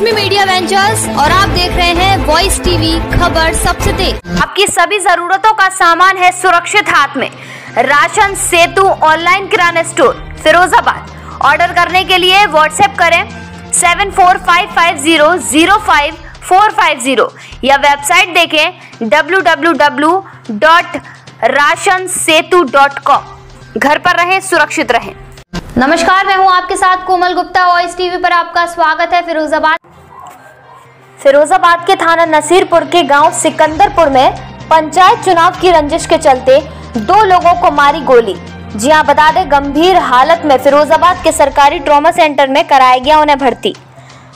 Lakshmi media ventures और आप देख रहे हैं वॉइस टीवी खबर सबसे तेज। आपकी सभी जरूरतों का सामान है सुरक्षित हाथ में। Ration Setu online kirana store Firozabad. Order करने के लिए व्हाट्सएप करें seven four five five zero zero five four five zero या वेबसाइट देखें W W W dot ration Setu dot com घर पर रहें सुरक्षित रहें। नमस्कार मैं हूँ आपके साथ कोमल गुप्ता। वॉइस टीवी पर आपका स्वागत है फिरोजाबाद। फिरोजाबाद के थाना नसीरपुर के गाँव सिकंदरपुर में पंचायत चुनाव की रंजिश के चलते दो लोगों को मारी गोली। जी हाँ, बता दें, गंभीर हालत में फिरोजाबाद के सरकारी ट्रॉमा सेंटर में कराया गया उन्हें भर्ती।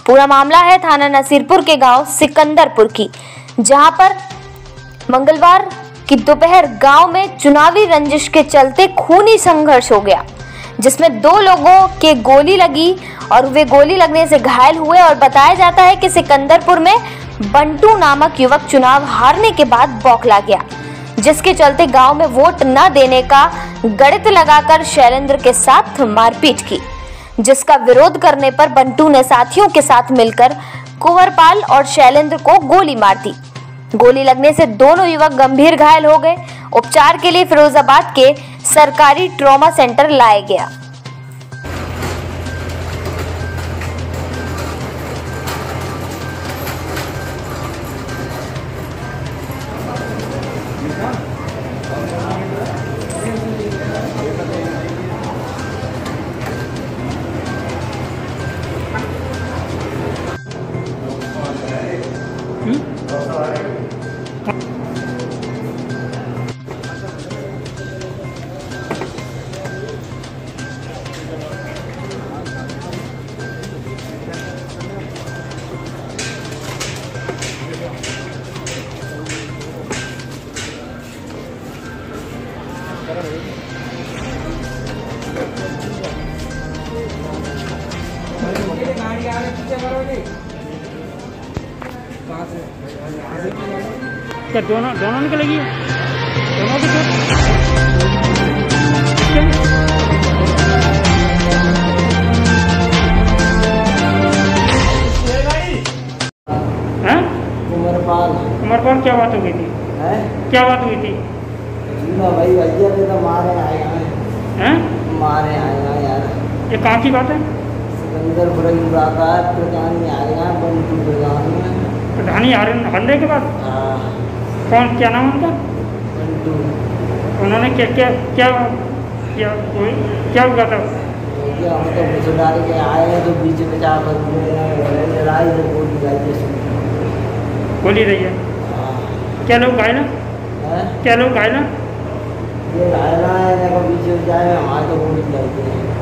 पूरा मामला है थाना नसीरपुर के गाँव सिकंदरपुर की, जहाँ पर मंगलवार की दोपहर गाँव में चुनावी रंजिश के चलते खूनी संघर्ष हो गया, जिसमें दो लोगों के गोली लगी और वे गोली लगने से घायल हुए और बताया जाता है कि सिकंदरपुर में बंटू नामक युवक चुनाव हारने के बाद बौखला गया, जिसके चलते गाँव में वोट न देने का गणित लगाकर शैलेंद्र के साथ मारपीट की, जिसका विरोध करने पर बंटू ने साथियों के साथ मिलकर कुंवरपाल और शैलेंद्र को गोली मार दी। गोली लगने से दोनों युवक गंभीर घायल हो गए। उपचार के लिए फिरोजाबाद के सरकारी ट्रॉमा सेंटर लाया गया। 嗯。क्या दोनों दोनों निकलेगी? दोनों की हैं। कुमरपाल क्या बात हो गई थी? है? क्या बात हुई थी? भाई भैया ने तो मारे आएगा हैं। मारे आएगा यार। ये कहाँ की बात है? सिकंदर आता है प्रधान में आएगा बंटू प्रधान। में प्रधानी हारन हारने के बाद? हाँ, कौन क्या नाम उनका? उन्होंने क्या क्या क्या क्या? कोई? क्या हुआ था? तो आए हैं तो गोली रही है। क्या लोग हैं? है? क्या लोग घायल हैं? ये है ना बीच में जाए हमारे तो गोली गाई